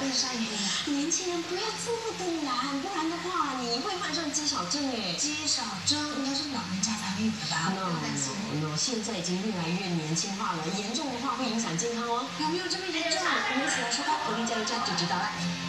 边上一点。年轻人不要这么的懒，不然的话你会患上肌少症哎。肌少症应该是老人家才会有的吧？那那那,那，现在已经越来越年轻化了，严重的话会影响健康哦。有没有这么严重？我们一起来说吧，我们加油站就知道了。